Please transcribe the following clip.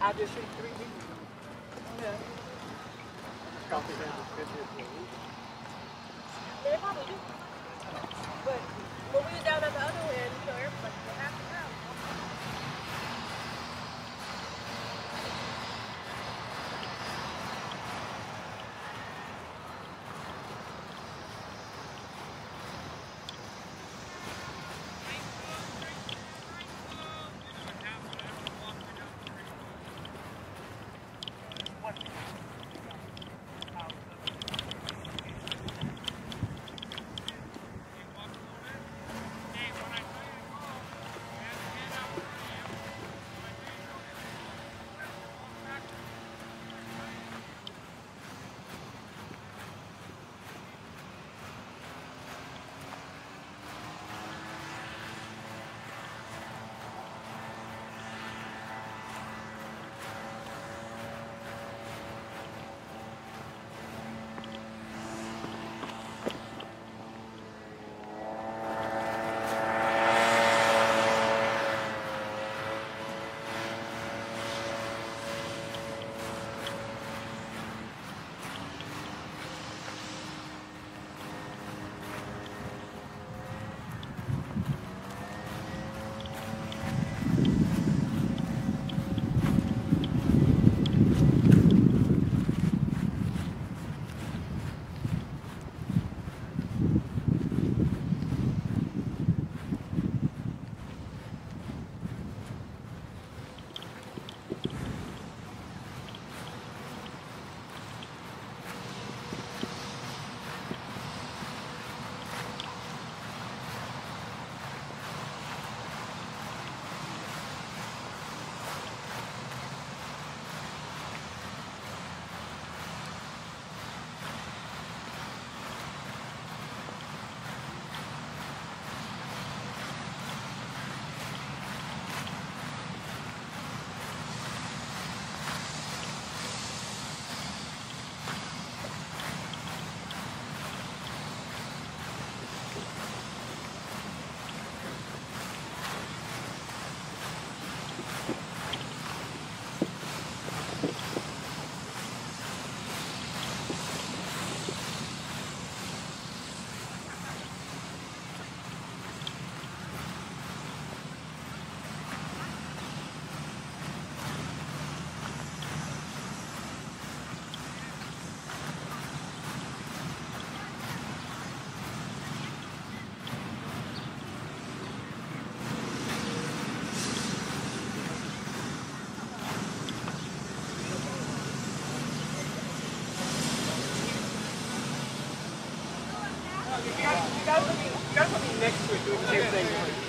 I just shoot three people. Yeah. Copy that. They probably. But. Be next it doing the same thing.